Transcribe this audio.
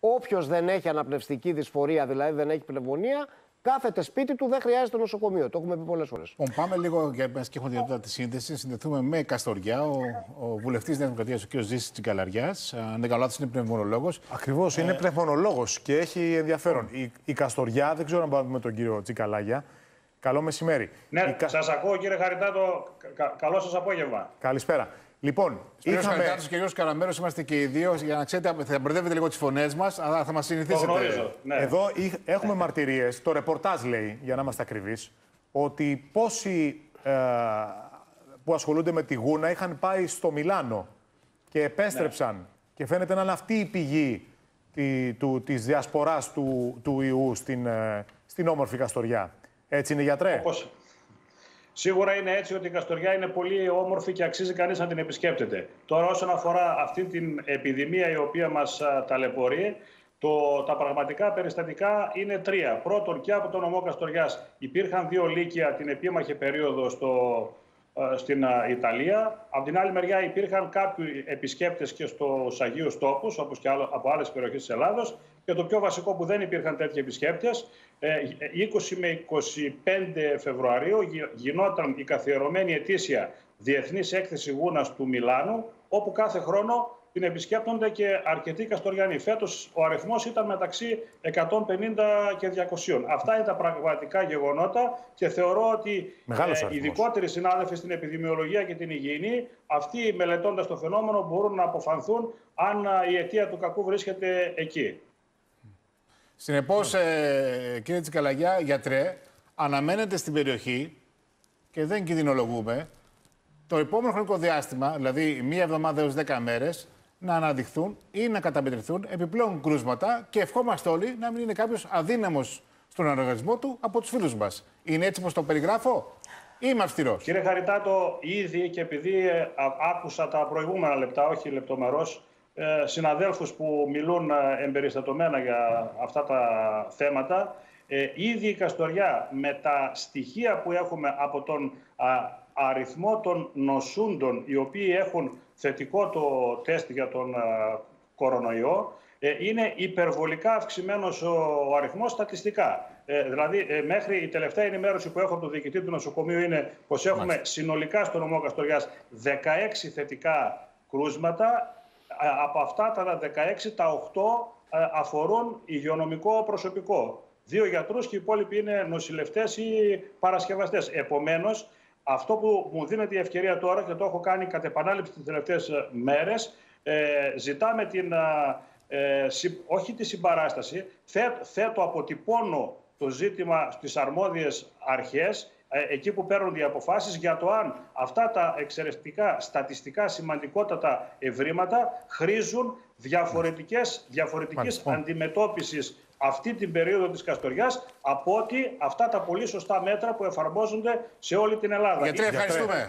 Όποιος δεν έχει αναπνευστική δυσφορία, δηλαδή δεν έχει πνευμονία, κάθεται σπίτι του, δεν χρειάζεται νοσοκομείο. Το έχουμε πει πολλές φορές. Λοιπόν, πάμε λίγο για και έχουμε δυνατότητα της σύνδεσης. Συνδεθούμε με Καστοριά. Ο, ο βουλευτής της Δημοκρατίας, ο κ. Ζήσης Τσιγκαλαριάς. Αν δεν καλά, είναι πνευμονολόγος. Ακριβώς, είναι πνευμονολόγος και έχει ενδιαφέρον. Η, η Καστοριά, δεν ξέρω αν πάμε με τον κύριο Τσικαλάγια. Καλό μεσημέρι. Ναι, η... σας ακούω κύριε Χαριτάτο. Κα, καλό σας απόγευμα. Καλησπέρα. Λοιπόν, Κύριος είχαμε... Χαριτάτος και ο Καραμέρος είμαστε και οι δύο. Για να ξέρετε, θα μπερδεύετε λίγο τις φωνές μας, αλλά θα μας συνηθίσετε. Το γνωρίζω, ναι. Εδώ έχουμε μαρτυρίες. Το ρεπορτάζ λέει, για να είμαστε ακριβείς, ότι πόσοι ε, που ασχολούνται με τη γούνα είχαν πάει στο Μιλάνο και επέστρεψαν. Ναι. Και φαίνεται να είναι αυτή η πηγή τη, του, της διασποράς του, του ιού στην, ε, στην όμορφη Καστοριά. Έτσι είναι, γιατρέ; Όπως... Σίγουρα είναι έτσι ότι η Καστοριά είναι πολύ όμορφη και αξίζει κανείς να την επισκέπτεται. Τώρα όσον αφορά αυτή την επιδημία η οποία μας ταλαιπωρεί, το, τα πραγματικά περιστατικά είναι τρία. Πρώτον, και από τον νομό Καστοριάς υπήρχαν δύο λύκεια την επίμαχη περίοδο στο, στην Ιταλία. Από την άλλη μεριά υπήρχαν κάποιοι επισκέπτες και στους Αγίους Τόπους, όπως και από άλλες περιοχές της Ελλάδος. Και το πιο βασικό που δεν υπήρχαν τέτοιοι επισκέπτες, 20 με 25 Φεβρουαρίου γινόταν η καθιερωμένη ετήσια Διεθνής Έκθεση Γούνας του Μιλάνου, όπου κάθε χρόνο την επισκέπτονται και αρκετοί Καστοριανοί. Φέτος ο αριθμός ήταν μεταξύ 150 και 200. Αυτά είναι τα πραγματικά γεγονότα και θεωρώ ότι ε, ειδικότεροι συνάδελφοι στην επιδημιολογία και την υγιεινή, αυτοί μελετώντας το φαινόμενο μπορούν να αποφανθούν αν η αιτία του κακού βρίσκεται εκεί. Συνεπώς, ε, κύριε Τσικαλαγιά, γιατρέ, αναμένετε στην περιοχή και δεν κινδυνολογούμε το επόμενο χρονικό διάστημα, δηλαδή μία εβδομάδα έως 10 μέρες, να αναδειχθούν ή να καταμετρηθούν επιπλέον κρούσματα και ευχόμαστε όλοι να μην είναι κάποιος αδύναμος στον οργανισμό του από τους φίλους μας. Είναι έτσι όπω το περιγράφω, ή είμαι αυστηρός; Κύριε Χαριτάτο, ήδη και επειδή ε, άκουσα τα προηγούμενα λεπτά, όχι λεπτομερώς, ε, συναδέλφους που μιλούν ε, εμπεριστατωμένα για αυτά τα θέματα, ήδη η Καστοριά με τα στοιχεία που έχουμε από τον αριθμό των νοσούντων οι οποίοι έχουν θετικό το τεστ για τον κορονοϊό ε, είναι υπερβολικά αυξημένος ο αριθμός στατιστικά. Ε, δηλαδή, ε, μέχρι η τελευταία ενημέρωση που έχω από τον διοικητή του νοσοκομείου είναι πως έχουμε συνολικά στο νομό Καστοριάς 16 θετικά κρούσματα. Από αυτά τα 16, τα 8 αφορούν υγειονομικό προσωπικό. Δύο γιατρούς και οι υπόλοιποι είναι νοσηλευτές ή παρασκευαστές. Επομένως, αυτό που μου δίνεται η ευκαιρία τώρα και το έχω κάνει κατ' επανάληψη τις τελευταίες ε, μέρες, ε, ζητάμε την, ε, όχι τη συμπαράσταση, θέτω, αποτυπώνω το ζήτημα στις αρμόδιες αρχές, ε, εκεί που παίρνουν οι αποφάσεις για το αν αυτά τα εξαιρετικά στατιστικά σημαντικότατα ευρήματα χρήζουν διαφορετικές, διαφορετικής αντιμετώπισης αυτή την περίοδο της Καστοριάς από ότι αυτά τα πολύ σωστά μέτρα που εφαρμόζονται σε όλη την Ελλάδα. Γιατί ευχαριστούμε.